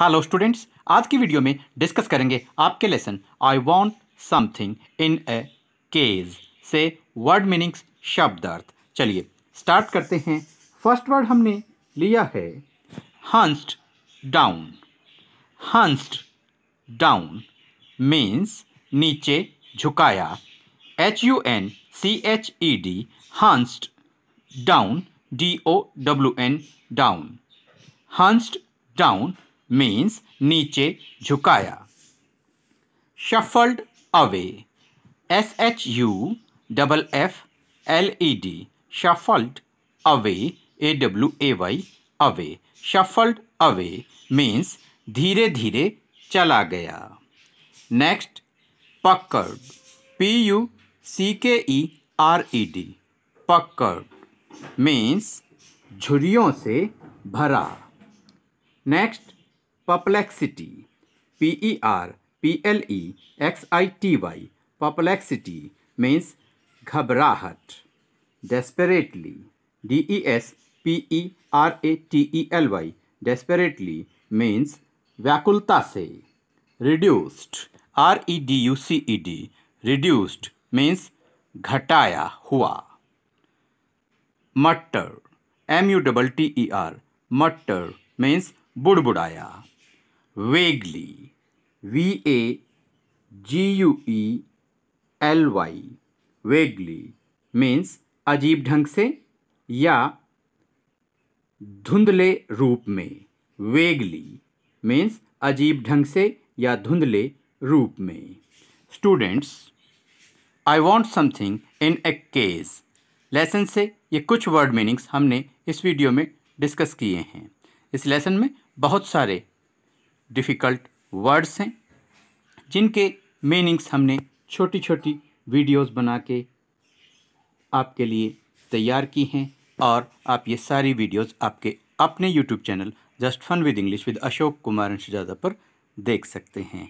Hello students आज की video में डिस्कस करेंगे आपके lesson I want something in a cage से वर्ड मीनिंग्स शब्द अर्थ चलिए स्टार्ट करते हैं। फ़र्स्ट वर्ड हमने लिया है hunched down hunched down means नीचे झुकाया। H U N C H E D hunched down D O W N down hunched down means नीचे झुकाया। Shuffled away S H U double F L E D shuffled away A W A Y away shuffled away means धीरे धीरे चला गया। Next पकड़ P U C K E R E D puckered means झुरियों से भरा। Next perplexity P E R P L E X I T Y perplexity means घबराहट desperately D E S P E R A T E L Y desperately means व्याकुलता से reduced R E D U C E D reduced means घटाया हुआ muttered M U double T E R muttered means बुड़बुड़ाया। Vaguely V A G U E L Y vaguely means अजीब ढंग से या धुंधले रूप में। वेगली मीन्स अजीब ढंग से या धुंधले रूप में। Students I want something in a case lesson से ये कुछ वर्ड मीनिंग्स हमने इस वीडियो में डिस्कस किए हैं। इस लेसन में बहुत सारे डिफ़िकल्ट वर्ड्स हैं, जिनके मीनिंग्स हमने छोटी छोटी वीडियोस बना के आपके लिए तैयार की हैं, और आप ये सारी वीडियोस आपके अपने YouTube channel just fun with English with Ashok Kumar Anshjada पर देख सकते हैं।